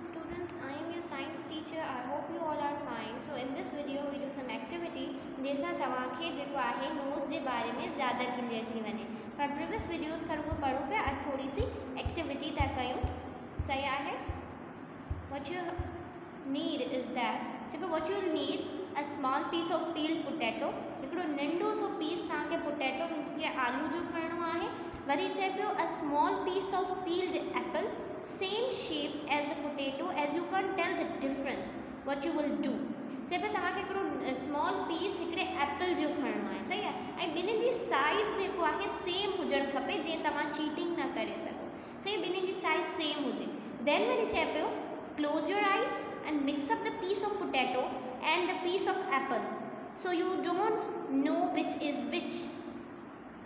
students, I am your science teacher. I hope you all are fine. So in this video we do some activity जैसा तव्हांखे जेको आहे nose जे बारे में ज़्यादा क्लियर थी वञे पर प्रीवियस वीडियोस खां रुगो पढ़ूं पिया अॼु थोरी सी एक्टिविटी था कयूं सही आहे what you need is that चइबो what you need a small piece of peeled potato हिकिड़ो नंढो सो पीस तव्हांखे पोटैटो मीन्स के आलू जो खणणो आहे वरी चए पियो a small piece of peeled apple same shape as the potato as you can tell the difference what you will do चए पियो तव्हांखे हिकिड़ो स्मॉल पीस हिकिड़े एप्पल जो खणणो आहे सही आहे ऐं ॿिन्हिनि जी साइज़ जेको आहे सेम हुजणु खपे जीअं तव्हां चीटिंग न करे सघो सही ॿिन्हिनि जी साइज़ सेम हुजे देन वरी चए पियो close your eyes and mix up the piece of potato and the piece of apples so you don't know which is which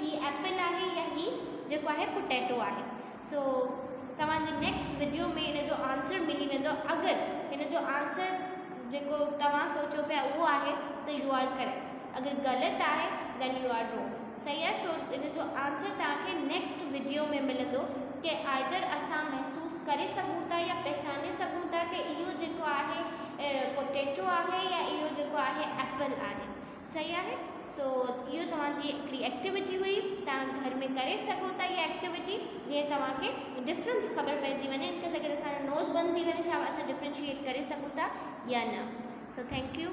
हीअ एप्पल आहे या हीअ जेको आहे पोटैटो आहे. सो तव्हांजे नेक्स्ट वीडियो में इन जो आंसर मिली वेंदो. अगरि हिन जो आंसर जेको तव्हां सोचो पिया, उहो आहे, त यू आर करेक्ट अगरि ग़लति आहे देन यू आर रॉन्ग सही आहे, सो इन जो आंसर तव्हांखे नेक्स्ट वीडियो में मिलंदो की आइदर असां महसूसु करे सघूं या पहचाने सघूं था की इहो आहे पोटैटो आहे या इहो जेको आहे एप्पल आहे. सही आहे? सो इहो तव्हांजी एक्टिविटी हुई तव्हां घर में कर सघो था एक्टिविटी जीअं तव्हांखे डिफ्रेंस ख़बर वञे इन केस असांजो नोज़ बंदि थी डिफ्रेंशिएट कर सघूं था या न। So thank you